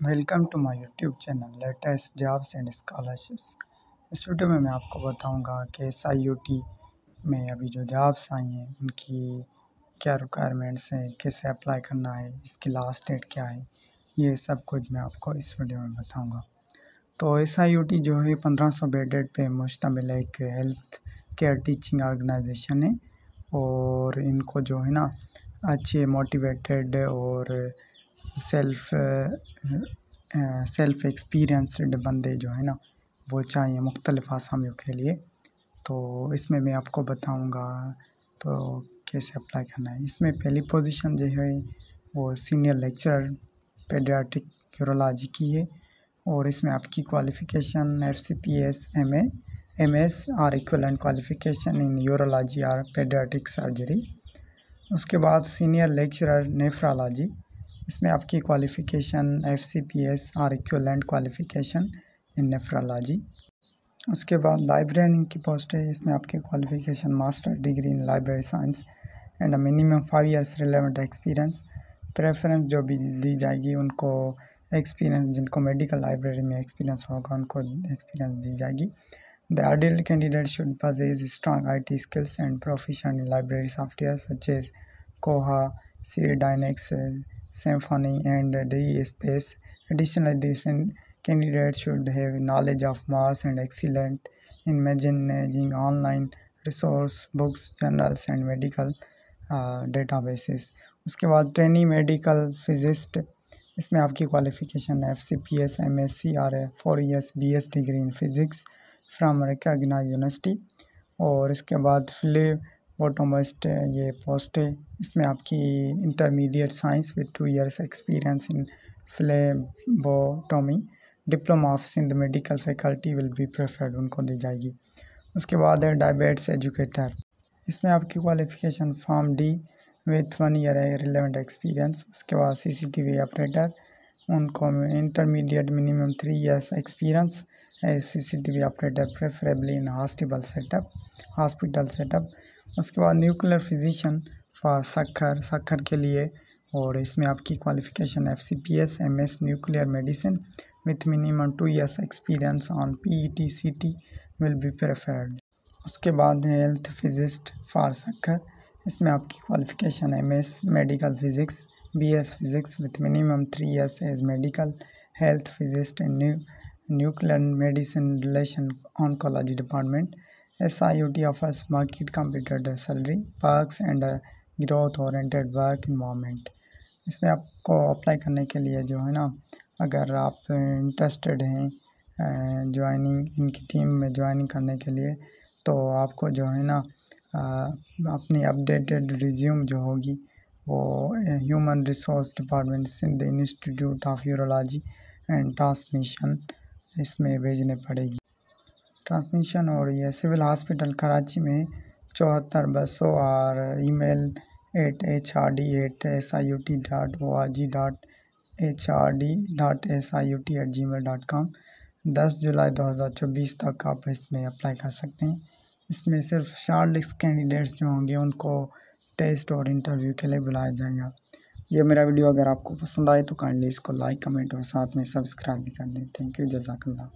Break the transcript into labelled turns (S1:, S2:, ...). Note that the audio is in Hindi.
S1: Welcome to my YouTube channel, latest jobs and scholarships. इस वीडियो में मैं आपको बताऊँगा कि एस में अभी जो जॉब्स आई हैं उनकी क्या रिक्वायरमेंट्स हैं, कैसे अप्लाई करना है, इसकी लास्ट डेट क्या है, ये सब कुछ मैं आपको इस वीडियो में बताऊँगा। तो एस जो है, पंद्रह सौ बेडेड पर मुश्तमिल एक हेल्थ केयर टीचिंग ऑर्गेनाइजेशन है और इनको जो है ना, अच्छे मोटिवेटेड और सेल्फ सेल्फ एक्सपीरियंसड बंदे जो है ना, वो चाहिए मुख्तलिफ़ आसामियों के लिए। तो इसमें मैं आपको बताऊँगा तो कैसे अप्लाई करना है। इसमें पहली पोजीशन जो है, वो सीनियर लेक्चरर पेडियाट्रिक यूरोलॉजी की है। और इसमें आपकी qualification F C P S M A M S or equivalent qualification in urology or paediatric surgery उसके बाद सीनियर लेक्चरर नेफ्रोलॉजी इसमें आपकी qualification F C P S or equivalent qualification in nephrology उसके बाद लाइब्रेरियन की पोस्ट है इसमें आपकी qualification master degree in library science and a minimum five years relevant experience preference जो भी दी जाएगी उनको एक्सपीरियंस जिनको मेडिकल लाइब्रेरी में एक्सपीरियंस होगा उनको एक्सपीरियंस दी जाएगी। The ideal candidate should possess strong IT skills and proficient in library software such as Koha, Siri Symfony and DSpace. Additionally, this candidate should have knowledge of Mars and excellent in managing online resource books, journals and medical databases उसके बाद ट्रेनी मेडिकल फिजिस्ट इसमें आपकी qualification F C P S M S C or है four years B S degree in physics from recognize university और इसके बाद फिलिप ऑटोमोस्ट ये पोस्ट है। इसमें आपकी intermediate science with two years experience in phlebotomy diploma of Sindh medical faculty will be preferred उनको दी जाएगी। उसके बाद है डायबिट्स एजुकेटर इसमें आपकी qualification pharm D with one year है रिलेवेंट एक्सपीरियंस उसके बाद C C T V operator उनको intermediate minimum three years experience है C C T V operator preferably in hospital setup hospital setup उसके बाद nuclear physician for Sukkur Sukkur के लिए, और इसमें आपकी qualification F C P S M S nuclear medicine with minimum two years experience on P E T C T will be preferred उसके बाद हेल्थ फिजिस्ट फॉर सखर इसमें आपकी qualification M S medical physics B S physics with minimum three years as medical health physicist in new nuclear medicine relation oncology department S I U T offers market competitive salary perks and growth oriented work environment इसमें आपको अप्लाई करने के लिए जो है ना, अगर आप इंटरेस्टेड हैं ज्वाइनिंग इनकी टीम में ज्वाइनिंग करने के लिए तो आपको जो है ना अपनी अपडेटेड रिज्यूम जो होगी, वो human resource department Sindh institute of urology and transmission इसमें भेजने पड़ेगी। ट्रांसमिशन और ये सिविल हॉस्पिटल कराची में चौहत्तर बसों और email at H R D at S I U T dot O R G dot H R D dot S I U T at G mail dot com. दस जुलाई दो हज़ार चौबीस तक आप इसमें अप्लाई कर सकते हैं। इसमें सिर्फ़ शार्ट लिस्ट कैंडिडेट्स जो होंगे उनको टेस्ट और इंटरव्यू के लिए बुलाया जाएगा। ये मेरा वीडियो अगर आपको पसंद आए तो काइंडली इसको लाइक, कमेंट और साथ में सब्सक्राइब भी कर दें। थैंक यू जजाकल्ला